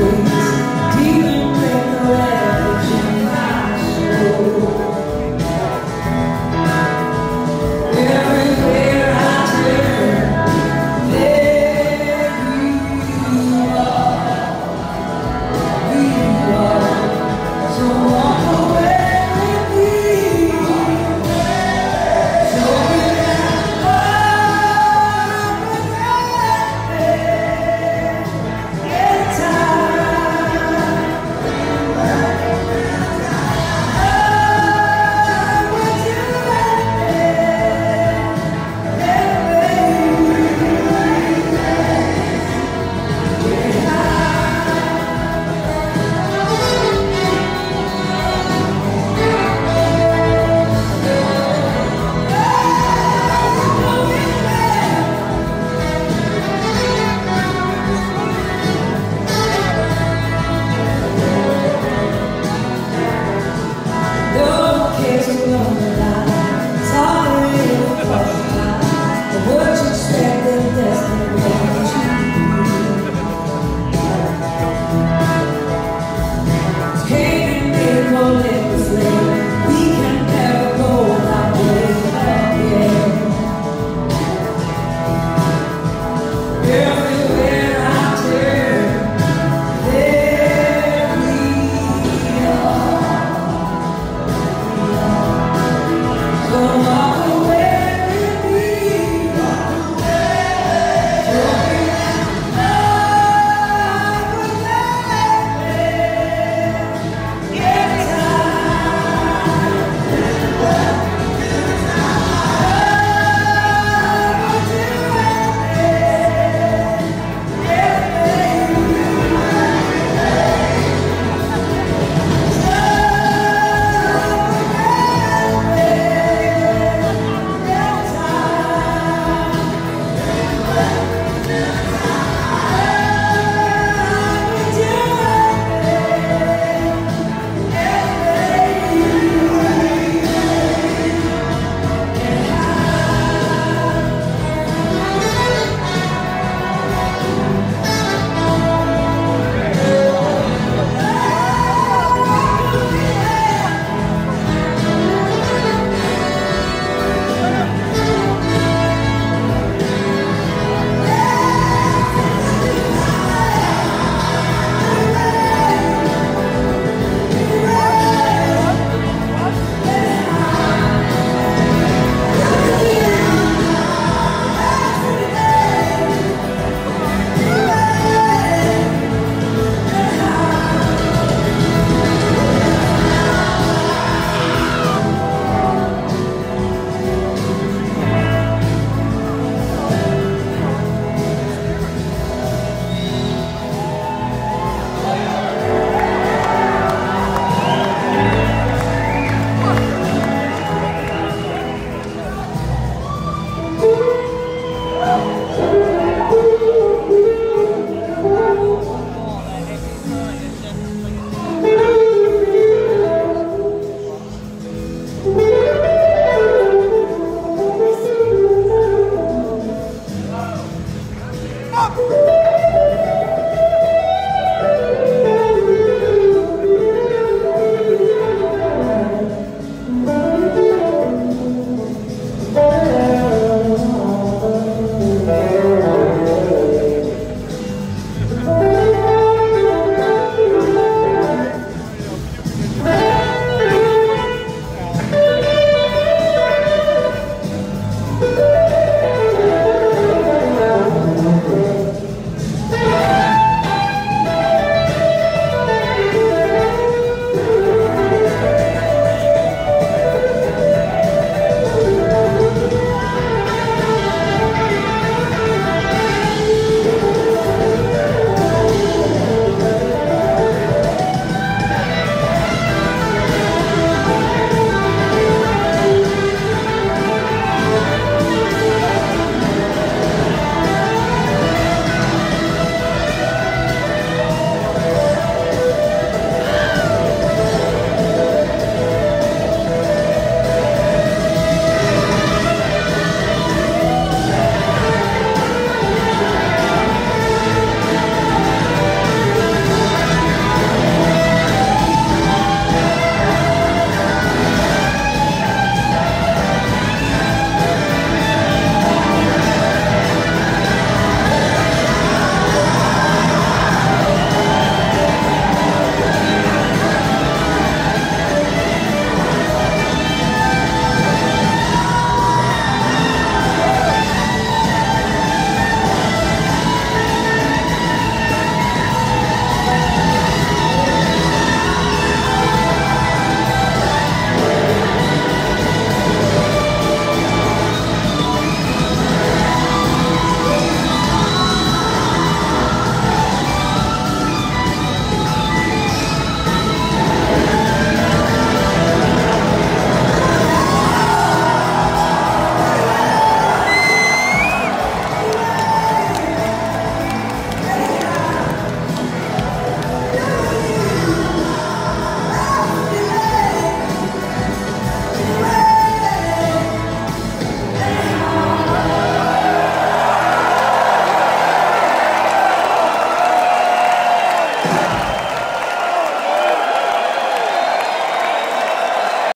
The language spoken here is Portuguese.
up.